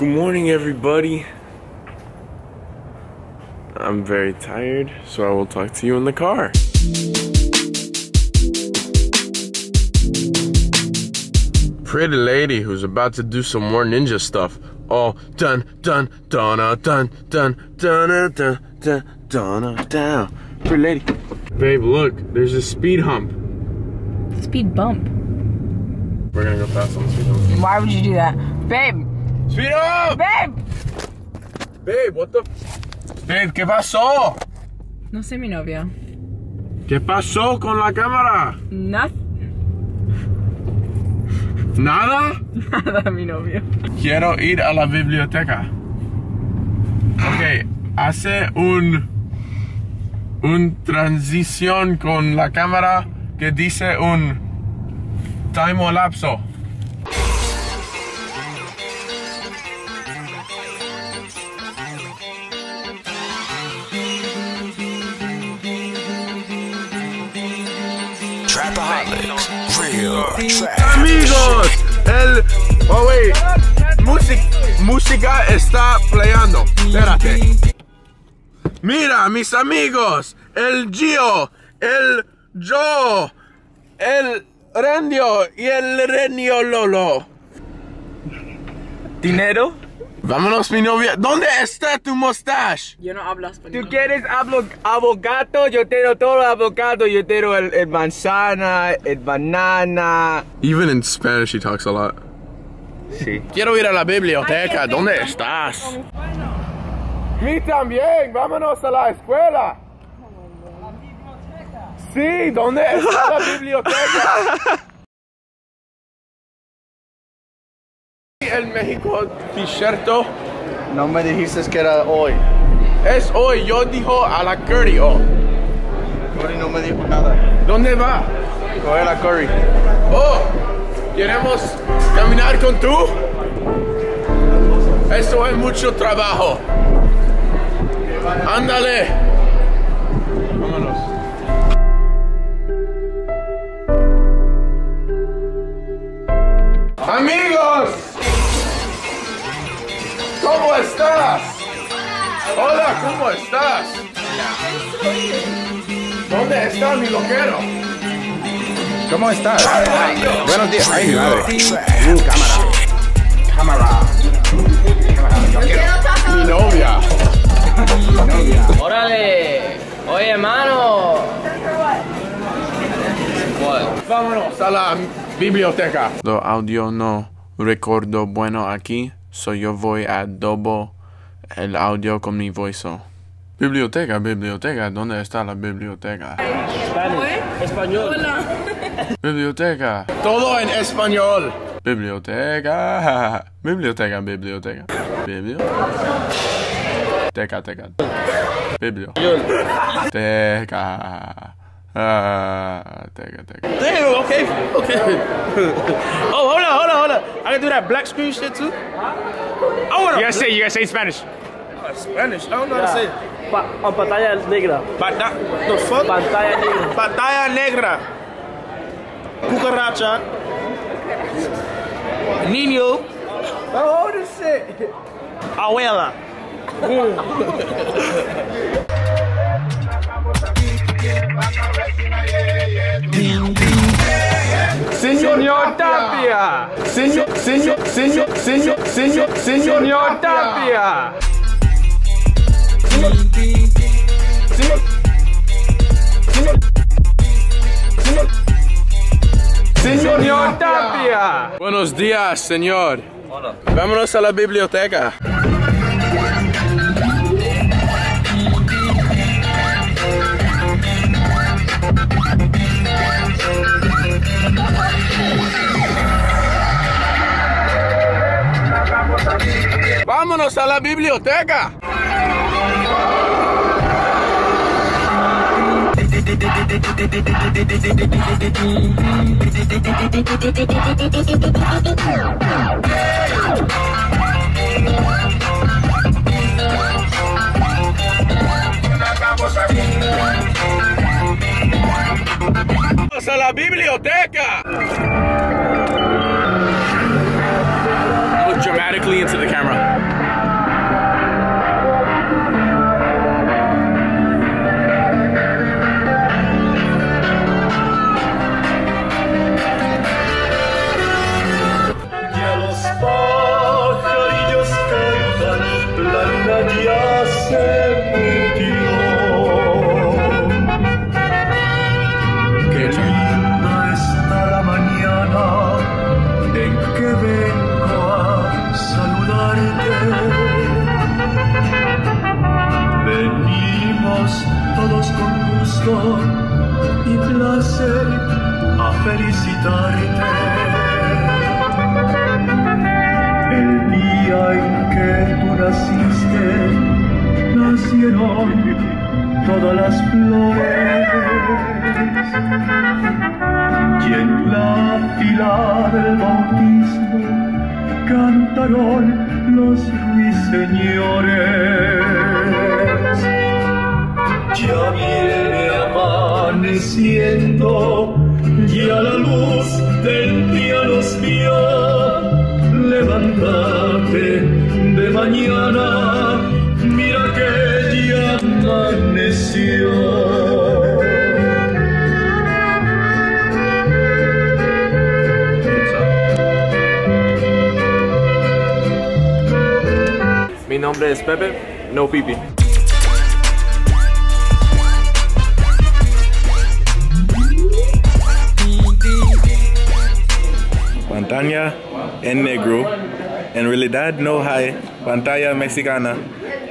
Good morning, everybody. I'm very tired, so I will talk to you in the car. Pretty lady who's about to do some more ninja stuff. All done, done, done, ah, done, done, done, ah, done, done, done, ah, down. Pretty lady. Babe, look, there's a speed hump. Speed bump. We're gonna go fast on the speed hump. Why would you do that? Babe, Speed up! Babe! Babe, what the? Babe, ¿qué pasó? No sé mi novio. ¿Qué pasó con la cámara? Nada, ¿Nada? nada mi novio. Quiero ir a la biblioteca. Ok, hace un. Un transición con la cámara que dice un. Time lapso. Amigos, el. Oh, wait. Música, música está playando. Espérate. Mira, mis amigos. El Gio, el Joe, el Rendio y el Renio Lolo. ¿Dinero? Vámonos, mi novia. ¿Dónde está tu mustache? Yo no hablo español. ¿Tú quieres hablo, avocado? Yo tengo todo avocado. Yo tengo el, el manzana, el banana. Even in Spanish, he talks a lot. Sí. Quiero ir a la biblioteca. ¿Dónde estás? Mi también. Vámonos a la escuela. Sí, ¿dónde está la biblioteca? El México t-shirt No me dijiste que era hoy. es hoy. Yo dijo a la Curry. Oh. Cody no me dijo nada. ¿Dónde va? Coge la curry. Oh, ¿queremos caminar con tú? Esto es mucho trabajo. Ándale. Vámonos. Amigos, ¿cómo estás? Hola, ¿cómo estás? ¿Dónde está mi loquero? ¿Cómo estás? Buenos días. Ay, mi madre. Uh, cámara. Cámara. Mi novia. ¡Órale! Oye, hermano. Vámonos a la biblioteca. Lo audio no recuerdo bueno aquí, so yo voy a dobo el audio con mi voice. Biblioteca, biblioteca, ¿dónde está la biblioteca? Español. Biblioteca. Todo en español. Biblioteca. Biblioteca, biblioteca. Biblio. Teca, teca. Biblio. Teca. Ah, teca, teca. Okay, okay. oh, hold on, hold on, hold on. I can do that black screen shit too. I wanna. You gotta say, you gotta say Spanish. Uh, Spanish. I don't know how to say. it. Pa en pantalla negra. Pata- the fuck? Pantalla negra. Pantalla negra. Cucaracha. Niño. Oh, hold this shit. Abuela. Señor Tapia. Señor, señor, señor, señor, señor, señor, Señor Tapia. Señor, Tapia. Buenos días, señor. Vámonos a la biblioteca. Vámonos a la biblioteca. Vamos a la biblioteca. Gusto y placer a felicitarte. El día en que tú naciste, nacieron todas las flores. Y en la fila del bautismo cantaron los ruiseñores. Ya viene amaneciendo, ya la luz del día nos vio. Levántate de mañana, mira que ya amaneció. Mi nombre es Pepe, no pipi. Pantalla en negro. En realidad no hay pantalla mexicana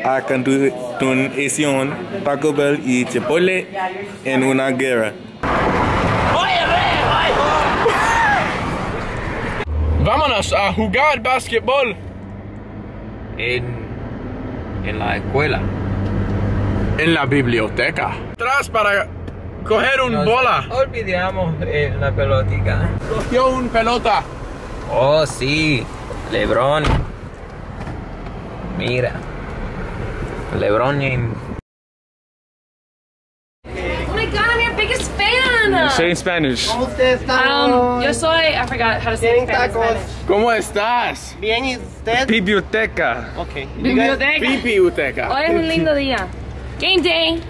a continuación Taco Bell y Chipotle en una guerra. Vámonos a jugar básquetbol. En, en la escuela. En la biblioteca. Atrás para coger un bola. Olvidamos eh, la pelotica. Cogió un pelota. Oh, sí. Lebron. Mira. Lebron James. Oh my god, I'm your biggest fan. Say in Spanish. Um, yo soy, I forgot how to say Spanish. Spanish. ¿Cómo estás? Bien, ¿y usted? Biblioteca. Ok. Biblioteca. Biblioteca. Hoy es un lindo día. Game day.